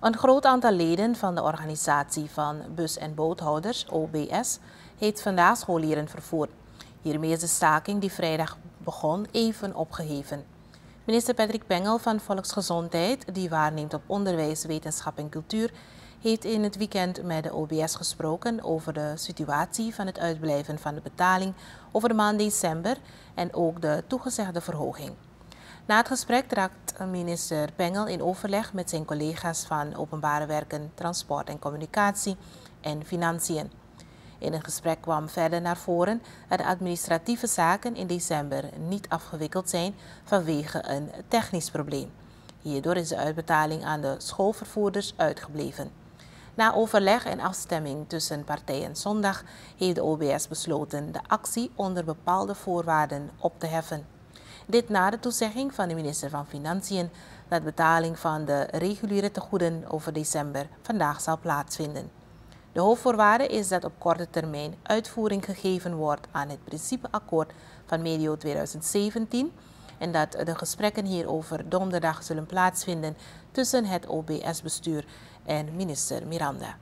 Een groot aantal leden van de organisatie van bus- en boothouders, OBS, heeft vandaag scholieren vervoerd. Hiermee is de staking die vrijdag begon even opgeheven. Minister Patrick Pengel van Volksgezondheid, die waarneemt op onderwijs, wetenschap en cultuur, heeft in het weekend met de OBS gesproken over de situatie van het uitblijven van de betaling over de maand december en ook de toegezegde verhoging. Na het gesprek raakt minister Pengel in overleg met zijn collega's van Openbare Werken, Transport en Communicatie en Financiën. In het gesprek kwam verder naar voren dat de administratieve zaken in december niet afgewikkeld zijn vanwege een technisch probleem. Hierdoor is de uitbetaling aan de schoolvervoerders uitgebleven. Na overleg en afstemming tussen partijen zondag heeft de OBS besloten de actie onder bepaalde voorwaarden op te heffen. Dit na de toezegging van de minister van Financiën dat betaling van de reguliere tegoeden over december vandaag zal plaatsvinden. De hoofdvoorwaarde is dat op korte termijn uitvoering gegeven wordt aan het principeakkoord van medio 2017 en dat de gesprekken hierover donderdag zullen plaatsvinden tussen het OBS-bestuur en minister Miranda.